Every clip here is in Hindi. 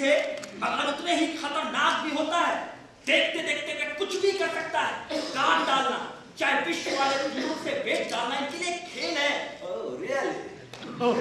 थे बगावत में ही खतरनाक भी होता है देखते देखते में कुछ भी कर सकता है काट डालना चाहे विश्व वाले दूर से बेच डालना इनके लिए खेल है। oh,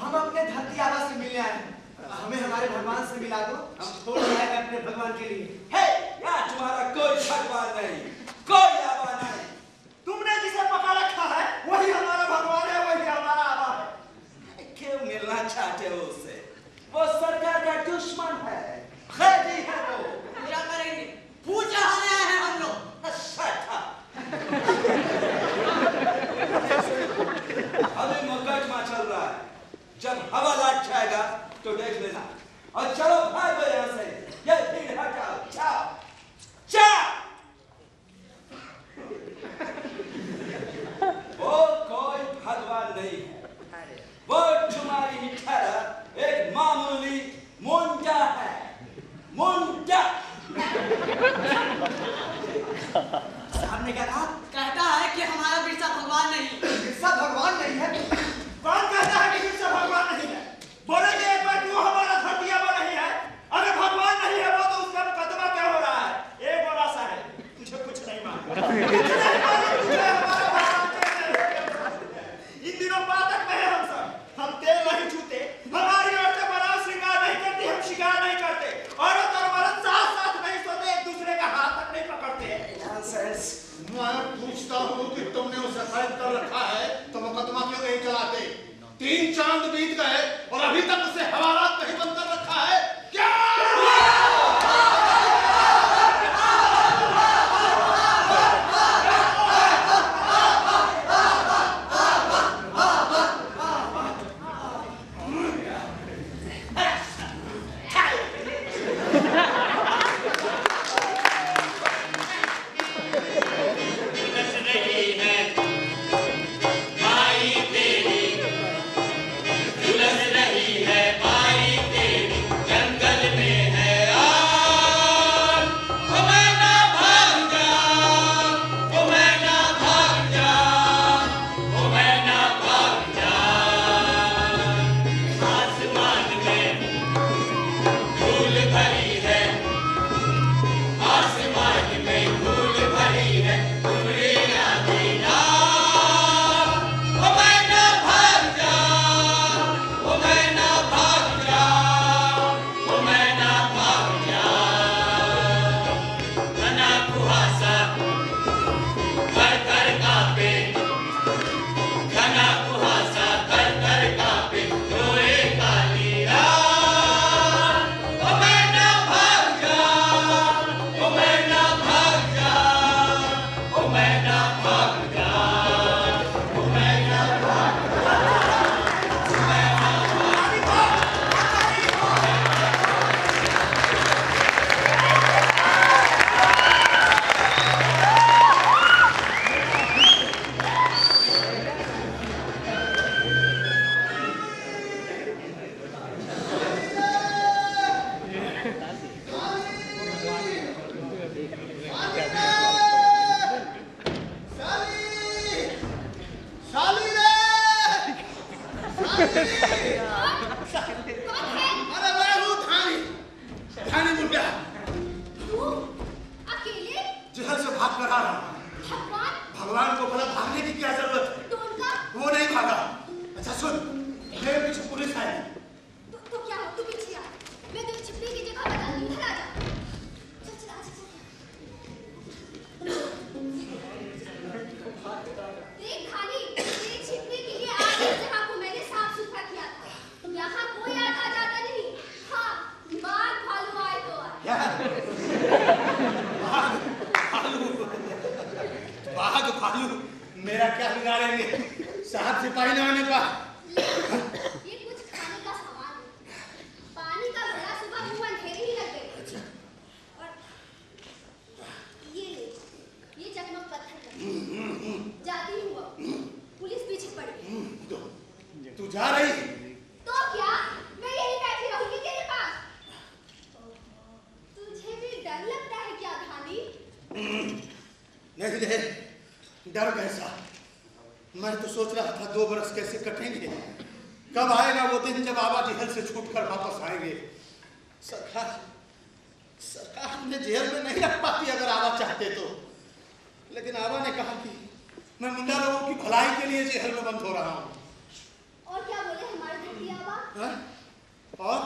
हम अपने धरती आबा से मिलने आए हमें हमारे भगवान से मिला दो। हम छोड़ अपने भगवान के लिए। या तुम्हारा कोई भगवान नहीं। कोई चाहते हो उसे वो सरकार का दुश्मन है। खैदी है वो क्या करेंगे पूजा होने आए हैं हम लोग Shut up. अभी मुकदमा चल रहा है जब हवा लग जाएगा तो देख लेना और चलो भागो यहाँ से ये भीड़ हटाओ जाओ जाओ वो कोई भगवान नहीं है वो तुम्हारी ही तरह एक मामूली मुंडा है मुंडा साहब ने क्या कहा कहता है कि हमारा बिरसा भगवान नहीं बिरसा भगवान नहीं है कौन कहता है कि बिरसा भगवान नहीं है बोलेंगे एक बार क्यों हमारा धरती आबा नहीं है अगर भगवान नहीं है वो तो उसका मुकदमा क्या हो रहा है एक और आशा है तुझे कुछ नहीं मालूम कुछ नहीं मालूम तुझे हमारा भगवान कैसे है। इन दिनों पातक में है हम सब हम तेल नहीं छूते हमारी औरतें बड़ा श्रृंगार नहीं करती हम शिकार नहीं करते औरत और मर्द साथ साथ नहीं सोते एक दूसरे का हाथ तक नहीं पकड़ते Nonsense. मैं पूछता हूँ कि तुमने उसे कैद कर रखा है तो मुकदमा क्यों नहीं चलाते? तीन चाँद बीत गए और अभी तक उसे हवालात भगवान। भगवान को बोला भागने की क्या ज़रूरत है? तो वो नहीं भागा। अच्छा सुन मेरे पीछे पुलिस आई। तो, तो क्या हो? तू पीछे आ। मैं तुझे छिपने की जगह बताती दूँ इधर आ जा। भालू मेरा क्या बिगाड़ेंगे? साहब सिपाही ने आने का ये कुछ खाने का सामान है। पानी का घड़ा सुबह मुँह अंधेरे ही लग गए और ये ये चकमक पत्थर जाती हूँ पुलिस पीछे पड़। गई तो, तू जा रही? तो क्या? मैं यहीं बैठी रहूँगी तेरे पास। तुझे भी डर लगता है क्या धानी नहीं रे डर कैसा मैं तो सोच रहा था दो बरस कैसे कटेंगे। कब आएगा वो दिन जब बाबा जेल से छूट कर वापस आएँगे। सरकार सरकार ने जेल में नहीं रख पाती अगर आवा चाहते तो। लेकिन आवा ने कहा कि मैं मुंडा लोगों की भलाई के लिए जेल में बंद हो रहा हूँ। और क्या बोले हमारे आवा? हाँ? और?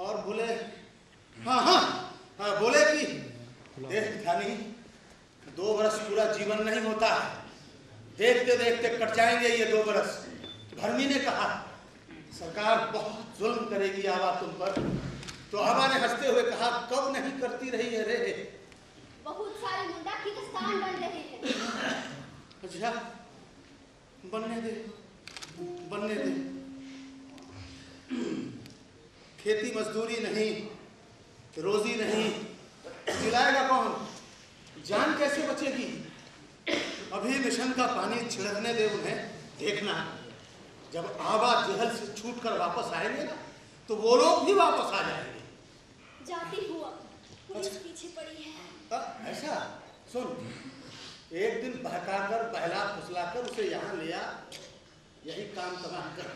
और बोले खेती मजदूरी नहीं रोजी नहीं खिलाएगा कौन? जान कैसे बचेगी? अभी मिशन का पानी छिड़कने दे उन्हें देखना। जब आबा जहल से छूट कर वापस आएँगे ना तो वो लोग भी वापस आ जाएँगे। जाती हुआ पुलिस अच्छा। पीछे पड़ी है। आ, ऐसा? सुन एक दिन बहका कर बहला फुसला कर उसे यहाँ लिया यही काम तमाम कर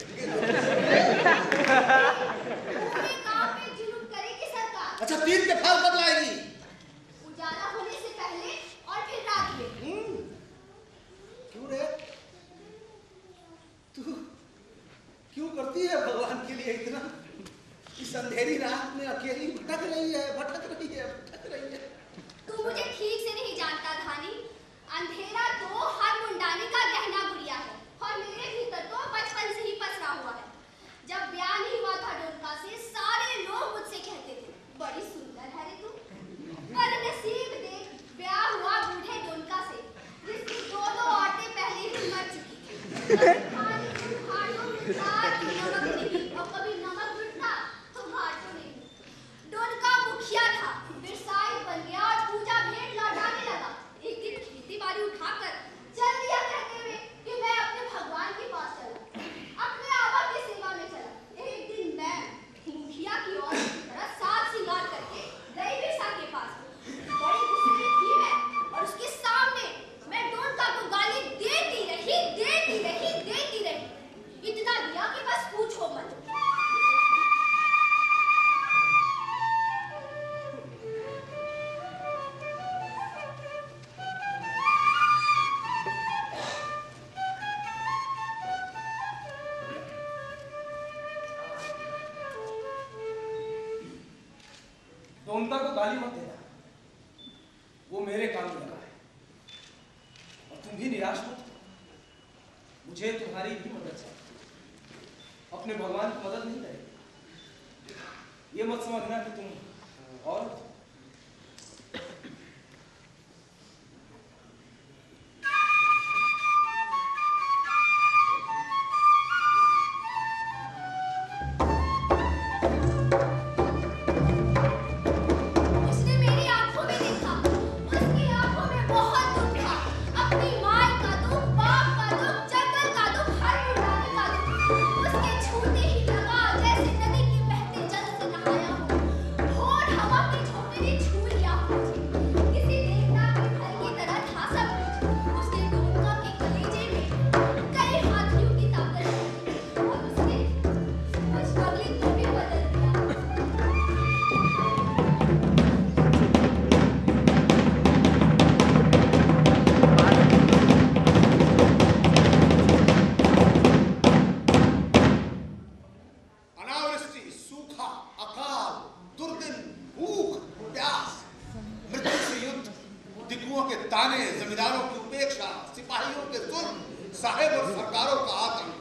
ताने जमींदारों की उपेक्षा सिपाहियों के जुर्म साहेब और सरकारों का आतंक।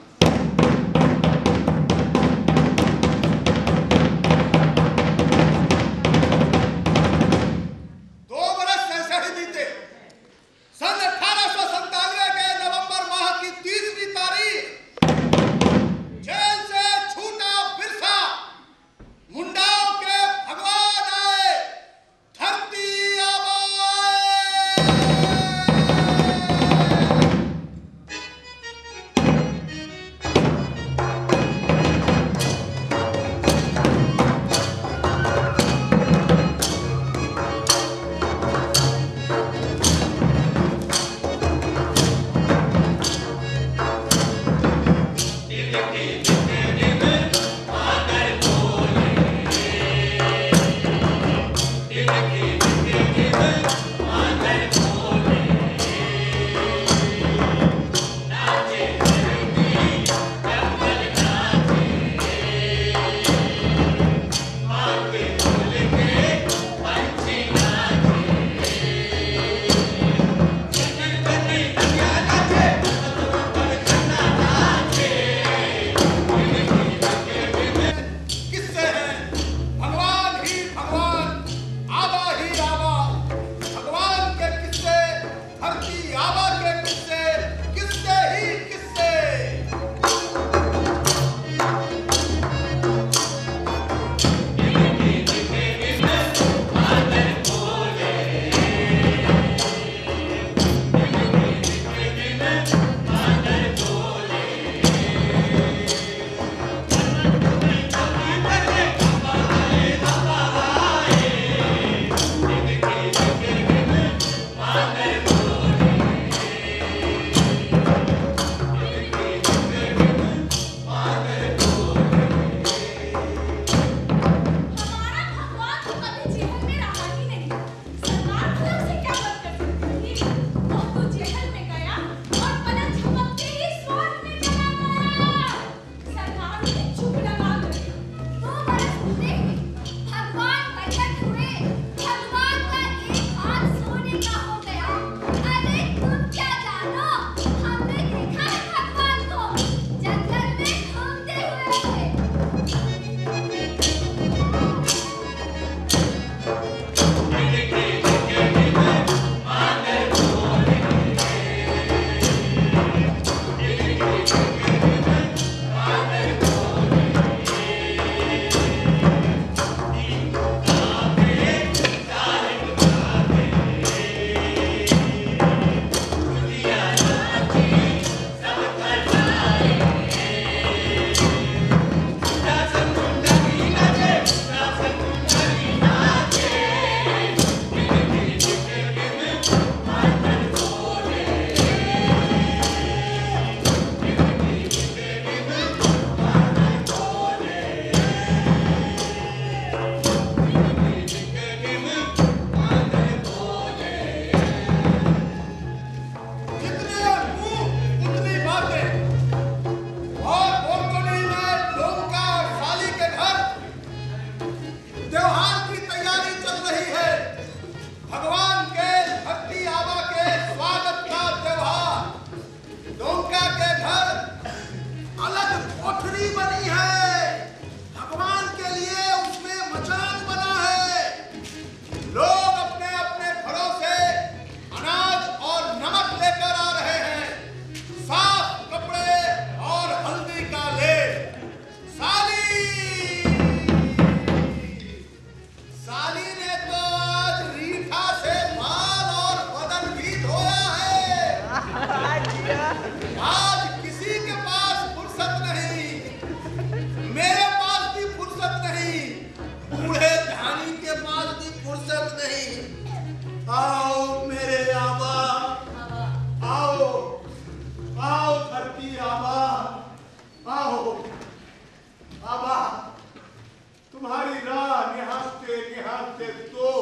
निहत्ते निहत्ते तो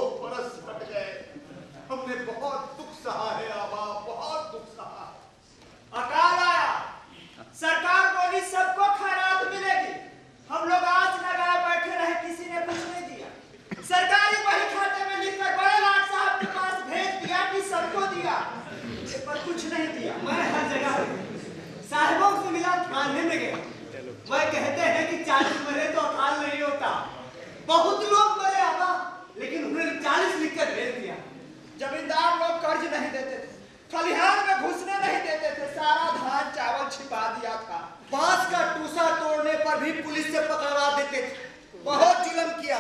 भी पुलिस से पकड़वा देते थे। बहुत जुलम किया।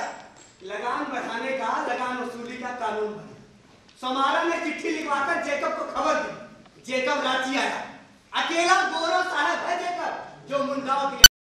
लगान बढ़ाने का, लगान वसूली का कानून बना। समारा ने चिट्ठी लिखवाकर जेकब को खबर दी। जेकब रांची आया। अकेला गोरव साहब है जेकब जो मुंडाओं के